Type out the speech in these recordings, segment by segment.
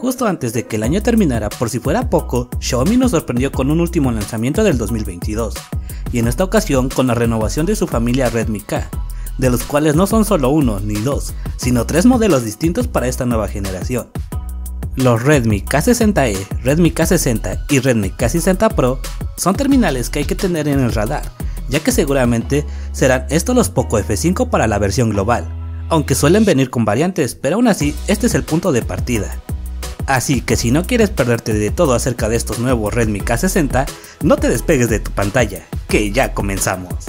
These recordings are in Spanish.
Justo antes de que el año terminara, por si fuera poco, Xiaomi nos sorprendió con un último lanzamiento del 2022, y en esta ocasión con la renovación de su familia Redmi K, de los cuales no son solo uno ni dos, sino tres modelos distintos para esta nueva generación. Los Redmi K60e, Redmi K60 y Redmi K60 Pro son terminales que hay que tener en el radar, ya que seguramente serán estos los Poco F5 para la versión global, aunque suelen venir con variantes, pero aún así este es el punto de partida. Así que si no quieres perderte de todo acerca de estos nuevos Redmi K60, no te despegues de tu pantalla, que ya comenzamos.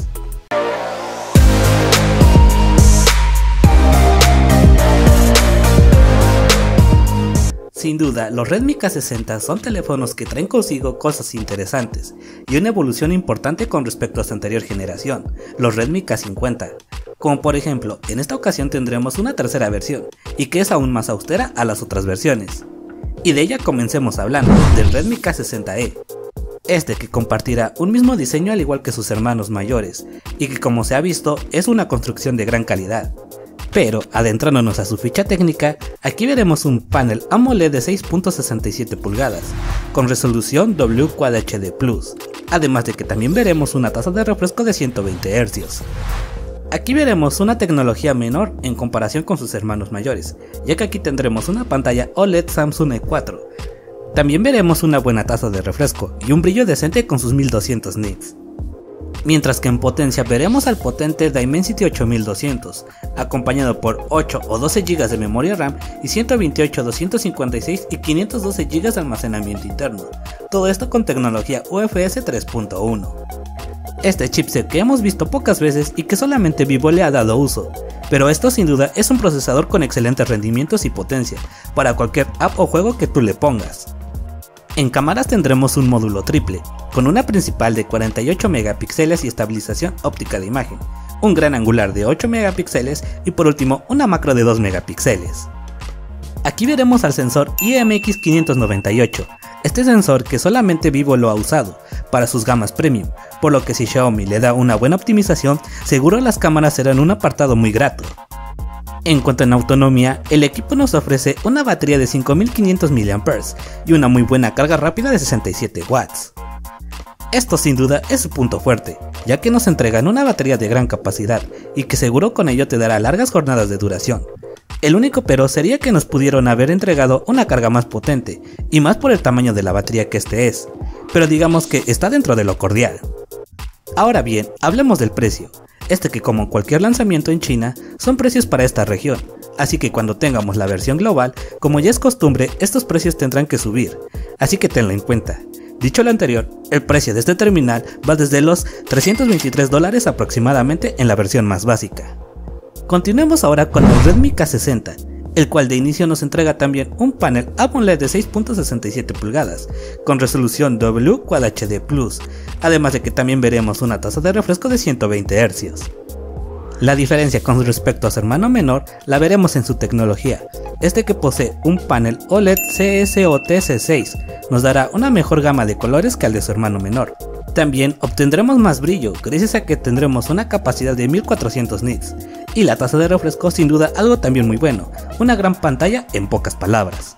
Sin duda, los Redmi K60 son teléfonos que traen consigo cosas interesantes y una evolución importante con respecto a su anterior generación, los Redmi K50. Como por ejemplo, en esta ocasión tendremos una tercera versión, y que es aún más austera a las otras versiones. Y de ella comencemos hablando, del Redmi K60e. Este que compartirá un mismo diseño al igual que sus hermanos mayores, y que como se ha visto es una construcción de gran calidad. Pero, adentrándonos a su ficha técnica, aquí veremos un panel AMOLED de 6.67 pulgadas, con resolución W Quad HD Plus, además de que también veremos una tasa de refresco de 120 Hz. Aquí veremos una tecnología menor en comparación con sus hermanos mayores, ya que aquí tendremos una pantalla OLED Samsung E4. También veremos una buena tasa de refresco y un brillo decente con sus 1200 nits. Mientras que en potencia veremos al potente Dimensity 8200, acompañado por 8 o 12 GB de memoria RAM y 128, 256 y 512 GB de almacenamiento interno, todo esto con tecnología UFS 3.1 este chipset que hemos visto pocas veces y que solamente Vivo le ha dado uso, pero esto sin duda es un procesador con excelentes rendimientos y potencia para cualquier app o juego que tú le pongas. En cámaras tendremos un módulo triple, con una principal de 48 megapíxeles y estabilización óptica de imagen, un gran angular de 8 megapíxeles y por último una macro de 2 megapíxeles. Aquí veremos al sensor IMX598, este sensor que solamente Vivo lo ha usado para sus gamas premium, por lo que si Xiaomi le da una buena optimización, seguro las cámaras serán un apartado muy grato. En cuanto a autonomía, el equipo nos ofrece una batería de 5500 mAh y una muy buena carga rápida de 67 watts. Esto sin duda es su punto fuerte, ya que nos entregan una batería de gran capacidad y que seguro con ello te dará largas jornadas de duración, el único pero sería que nos pudieron haber entregado una carga más potente, y más por el tamaño de la batería que este es, pero digamos que está dentro de lo cordial. Ahora bien, hablemos del precio. Este que como cualquier lanzamiento en China, son precios para esta región, así que cuando tengamos la versión global, como ya es costumbre, estos precios tendrán que subir, así que tenlo en cuenta. Dicho lo anterior, el precio de este terminal va desde los 323 dólares aproximadamente en la versión más básica. Continuemos ahora con el Redmi K60, el cual de inicio nos entrega también un panel AMOLED de 6.67 pulgadas, con resolución W Quad HD además de que también veremos una tasa de refresco de 120 Hz. La diferencia con respecto a su hermano menor la veremos en su tecnología, este que posee un panel OLED CSOT-C6 nos dará una mejor gama de colores que al de su hermano menor. También obtendremos más brillo gracias a que tendremos una capacidad de 1400 nits, y la tasa de refresco sin duda algo también muy bueno, una gran pantalla en pocas palabras.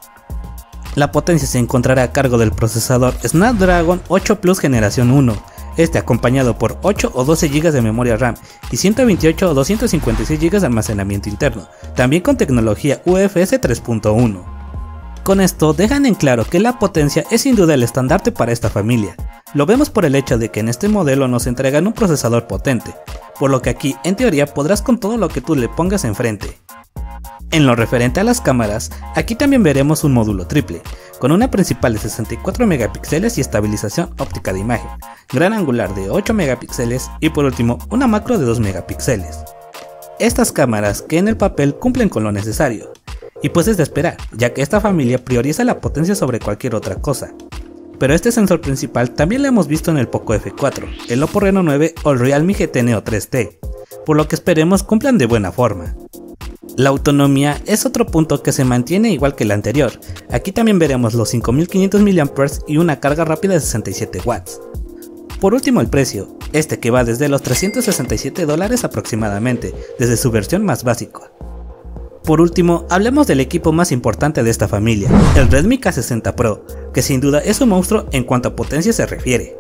La potencia se encontrará a cargo del procesador Snapdragon 8 Plus generación 1, este acompañado por 8 o 12 GB de memoria RAM y 128 o 256 GB de almacenamiento interno, también con tecnología UFS 3.1. Con esto dejan en claro que la potencia es sin duda el estandarte para esta familia. Lo vemos por el hecho de que en este modelo nos entregan un procesador potente, por lo que aquí en teoría podrás con todo lo que tú le pongas enfrente. En lo referente a las cámaras, aquí también veremos un módulo triple, con una principal de 64 megapíxeles y estabilización óptica de imagen, gran angular de 8 megapíxeles y por último una macro de 2 megapíxeles. Estas cámaras que en el papel cumplen con lo necesario, y pues es de esperar, ya que esta familia prioriza la potencia sobre cualquier otra cosa, pero este sensor principal también lo hemos visto en el Poco F4, el Oppo Reno 9 o el Realme GT Neo 3T, por lo que esperemos cumplan de buena forma. La autonomía es otro punto que se mantiene igual que el anterior, aquí también veremos los 5500 mAh y una carga rápida de 67 watts. Por último el precio, este que va desde los 367 dólares aproximadamente, desde su versión más básica. Por último, hablemos del equipo más importante de esta familia, el Redmi K60 Pro, que sin duda es un monstruo en cuanto a potencia se refiere.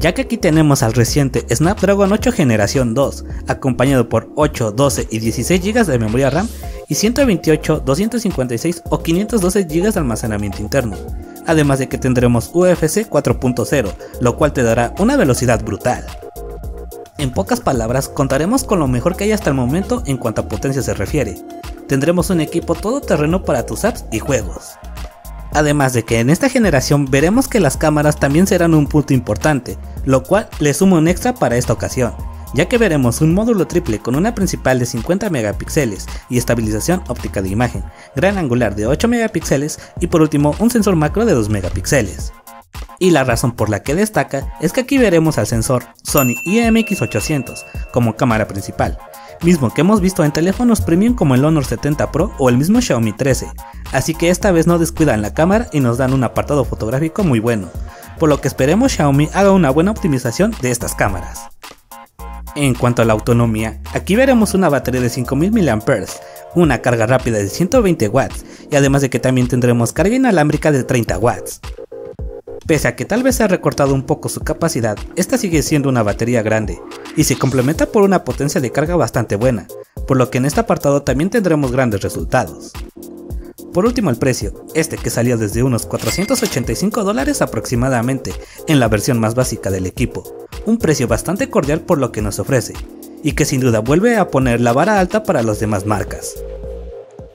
Ya que aquí tenemos al reciente Snapdragon 8 Generación 2, acompañado por 8, 12 y 16 GB de memoria RAM y 128, 256 o 512 GB de almacenamiento interno, además de que tendremos UFC 4.0, lo cual te dará una velocidad brutal. En pocas palabras, contaremos con lo mejor que hay hasta el momento en cuanto a potencia se refiere, tendremos un equipo todoterreno para tus apps y juegos. Además de que en esta generación veremos que las cámaras también serán un punto importante, lo cual le suma un extra para esta ocasión, ya que veremos un módulo triple con una principal de 50 megapíxeles y estabilización óptica de imagen, gran angular de 8 megapíxeles y por último un sensor macro de 2 megapíxeles. Y la razón por la que destaca es que aquí veremos al sensor Sony IMX800 como cámara principal, mismo que hemos visto en teléfonos premium como el Honor 70 Pro o el mismo Xiaomi 13, así que esta vez no descuidan la cámara y nos dan un apartado fotográfico muy bueno, por lo que esperemos Xiaomi haga una buena optimización de estas cámaras. En cuanto a la autonomía, aquí veremos una batería de 5000 mAh, una carga rápida de 120 watts y además de que también tendremos carga inalámbrica de 30 watts. Pese a que tal vez se ha recortado un poco su capacidad, esta sigue siendo una batería grande, y se complementa por una potencia de carga bastante buena, por lo que en este apartado también tendremos grandes resultados. Por último el precio, este que salió desde unos 485 dólares aproximadamente en la versión más básica del equipo, un precio bastante cordial por lo que nos ofrece, y que sin duda vuelve a poner la vara alta para las demás marcas.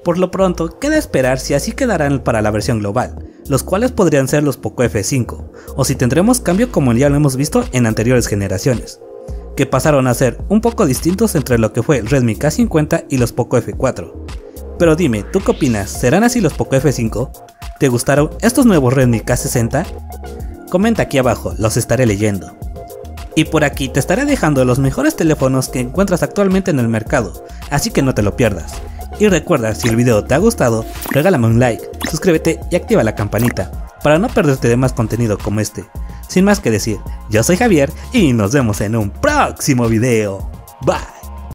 Por lo pronto, queda esperar si así quedarán para la versión global, los cuales podrían ser los Poco F5, o si tendremos cambio como ya lo hemos visto en anteriores generaciones, que pasaron a ser un poco distintos entre lo que fue Redmi K50 y los Poco F4. Pero dime, ¿tú qué opinas? ¿Serán así los Poco F5? ¿Te gustaron estos nuevos Redmi K60? Comenta aquí abajo, los estaré leyendo. Y por aquí te estaré dejando los mejores teléfonos que encuentras actualmente en el mercado, así que no te lo pierdas. Y recuerda, si el video te ha gustado, regálame un like, suscríbete y activa la campanita para no perderte de más contenido como este. Sin más que decir, yo soy Javier y nos vemos en un próximo video. Bye.